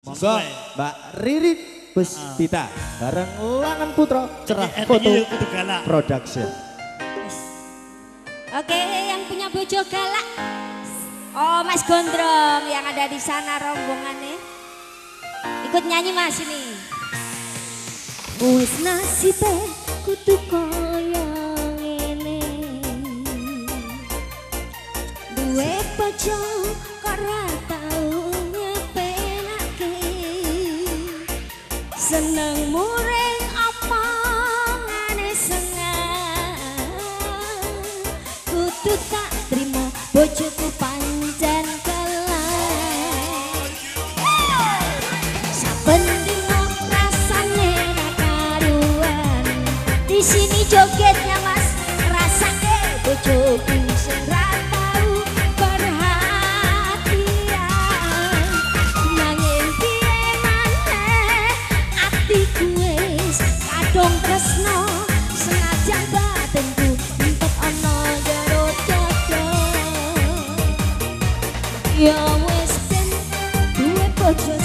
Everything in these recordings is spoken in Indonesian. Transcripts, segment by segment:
Monggo Mbak Riri Puspita bareng Langan Putra Cerah Foto Production. Oke, yang punya bojo galak. Oh, Mas Gondrong yang ada di sana rombongan rombongannya. Ikut nyanyi Mas ini. Wis kutu kok seneng muring apa ngane sengang kudu tak trimo bojoku pancen kelan saben dina karuan. Di sini You're wasting, we're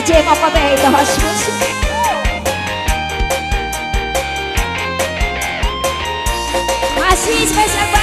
DJ Malcomenda, Rocha Música. Assis, vai ser